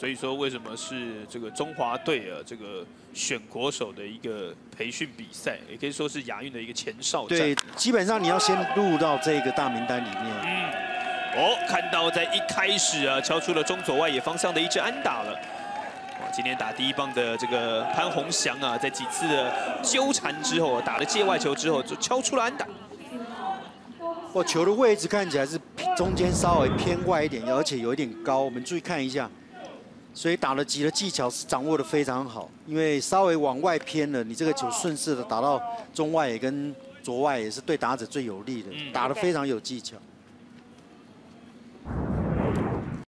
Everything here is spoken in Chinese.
所以说为什么是这个中华队啊这个选国手的一个培训比赛，也可以说是亚运的一个前哨战。对，基本上你要先入到这个大名单里面。嗯，哦，看到在一开始啊，敲出了中左外野方向的一支安打了。哇，今天打第一棒的这个潘宏祥啊，在几次的纠缠之后，打了界外球之后，就敲出了安打。我球的位置看起来是中间稍微偏外一点，而且有一点高。我们注意看一下，所以打了几的技巧是掌握的非常好。因为稍微往外偏了，你这个球顺势的打到中外也跟左外也是对打者最有利的，打得非常有技巧。